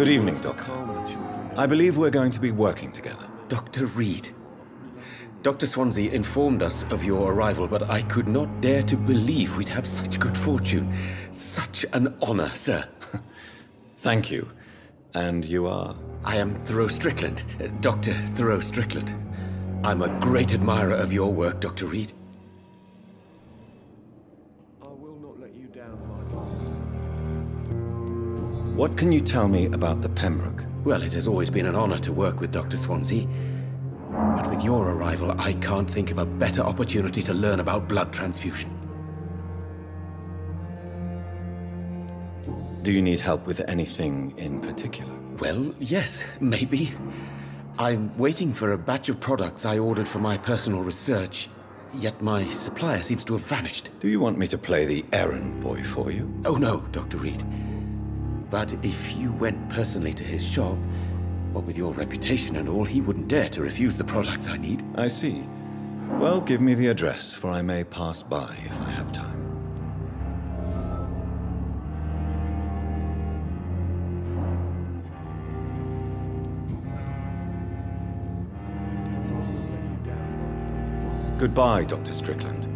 Good evening, Doctor. I believe we're going to be working together. Dr. Reid. Dr. Swansea informed us of your arrival, but I could not dare to believe we'd have such good fortune. Such an honor, sir. Thank you. And you are? I am Thoreau Strickland, Dr. Thoreau Strickland. I'm a great admirer of your work, Dr. Reid. What can you tell me about the Pembroke? Well, it has always been an honor to work with Dr. Swansea. But with your arrival, I can't think of a better opportunity to learn about blood transfusion. Do you need help with anything in particular? Well, yes, maybe. I'm waiting for a batch of products I ordered for my personal research, yet my supplier seems to have vanished. Do you want me to play the errand boy for you? Oh no, Dr. Reid. But if you went personally to his shop, what with your reputation and all, he wouldn't dare to refuse the products I need. I see. Well, give me the address, for I may pass by if I have time. Goodbye, Dr. Strickland.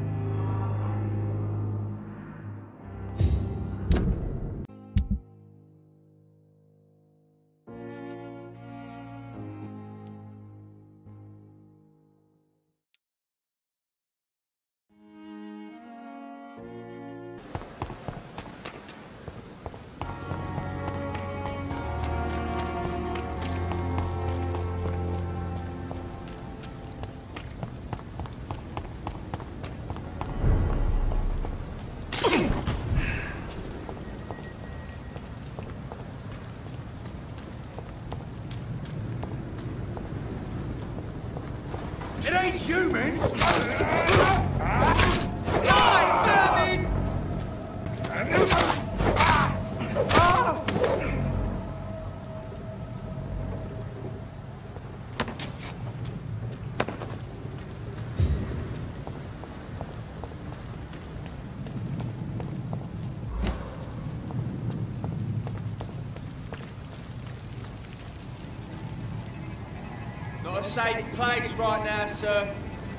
Safe place right now, sir.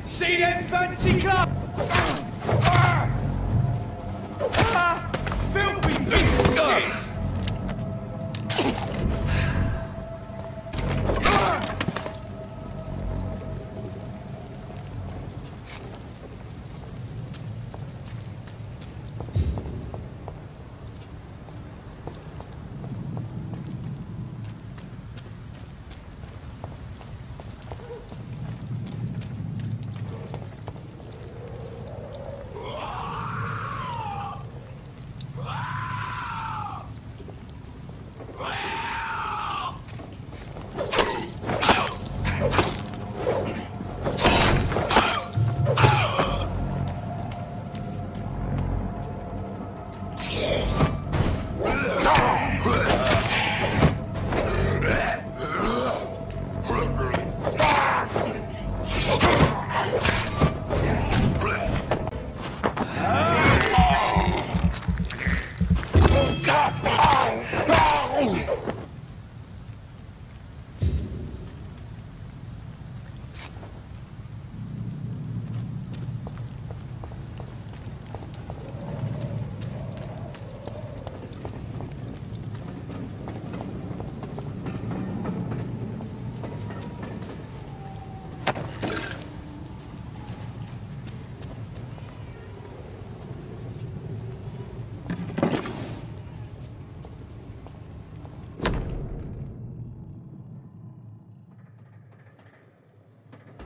See them fancy clubs?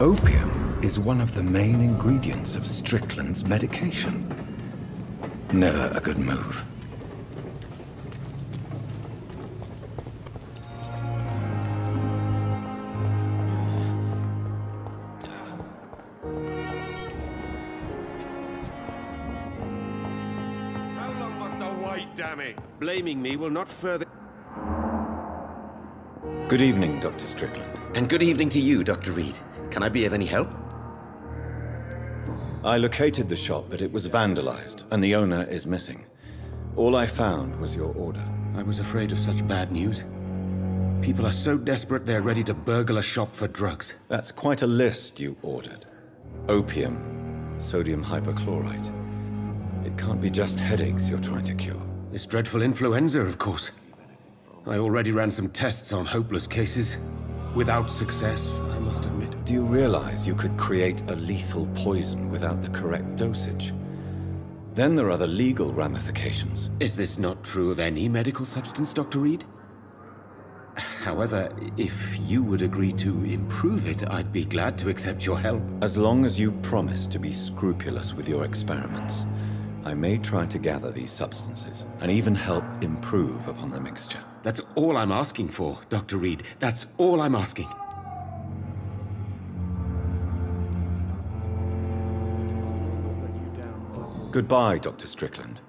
Opium is one of the main ingredients of Strickland's medication. Never a good move. How long must I wait, damn it? Blaming me will not further... Good evening, Dr. Strickland. And good evening to you, Dr. Reid. Can I be of any help? I located the shop, but it was vandalized, and the owner is missing. All I found was your order. I was afraid of such bad news. People are so desperate they're ready to burgle a shop for drugs. That's quite a list you ordered. Opium, sodium hypochlorite. It can't be just headaches you're trying to cure. This dreadful influenza, of course. I already ran some tests on hopeless cases. Without success, I must admit. Do you realize you could create a lethal poison without the correct dosage? Then there are the legal ramifications. Is this not true of any medical substance, Dr. Reid? However, if you would agree to improve it, I'd be glad to accept your help. As long as you promise to be scrupulous with your experiments, I may try to gather these substances and even help improve upon the mixture. That's all I'm asking for, Dr. Reid. That's all I'm asking. Goodbye, Dr. Strickland.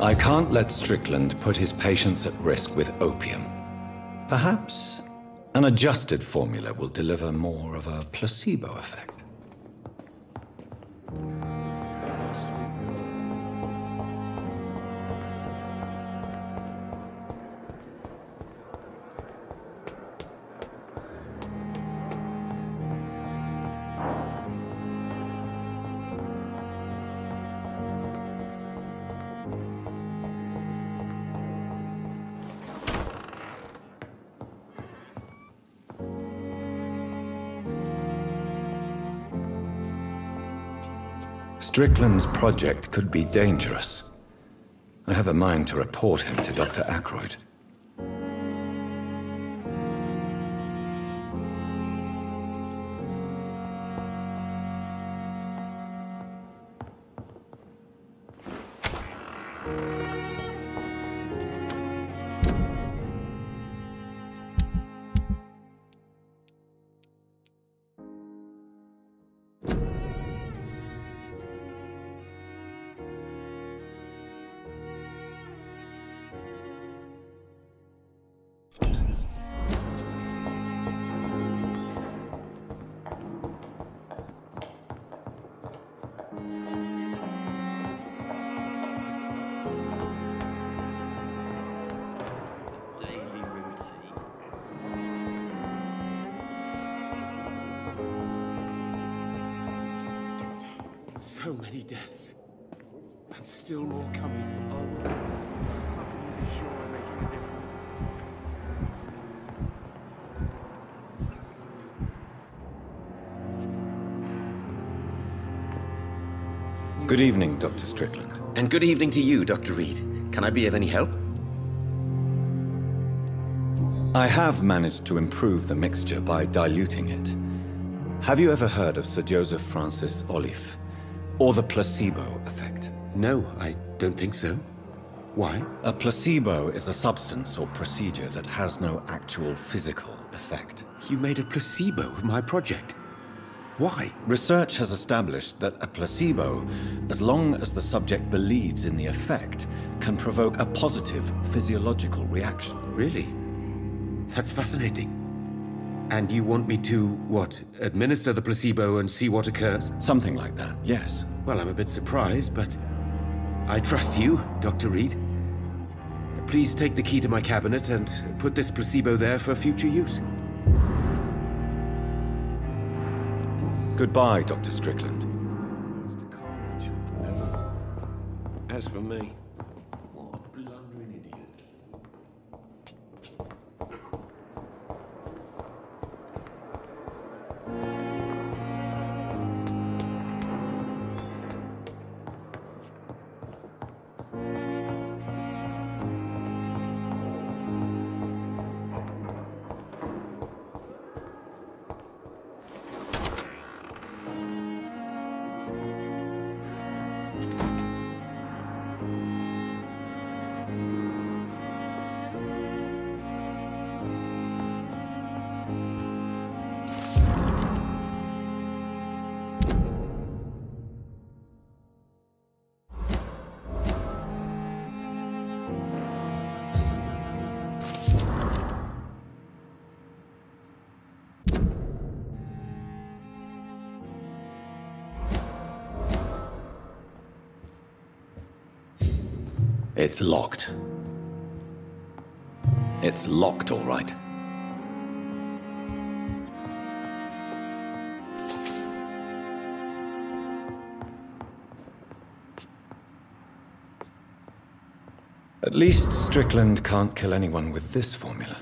I can't let Strickland put his patients at risk with opium. Perhaps an adjusted formula will deliver more of a placebo effect. Strickland's project could be dangerous. I have a mind to report him to Dr. Ackroyd. So many deaths. And still more coming. I'm not sure I'm making a difference. Good evening, Dr. Strickland. And good evening to you, Dr. Reid. Can I be of any help? I have managed to improve the mixture by diluting it. Have you ever heard of Sir Joseph Francis Olliffe? Or the placebo effect? No, I don't think so. Why? A placebo is a substance or procedure that has no actual physical effect. You made a placebo of my project. Why? Research has established that a placebo, as long as the subject believes in the effect, can provoke a positive physiological reaction. Really? That's fascinating. And you want me to, what, administer the placebo and see what occurs? Something like that, yes. Well, I'm a bit surprised, but I trust you, Dr. Reid. Please take the key to my cabinet and put this placebo there for future use. Goodbye, Dr. Strickland. As for me, It's locked. It's locked, all right. At least Strickland can't kill anyone with this formula.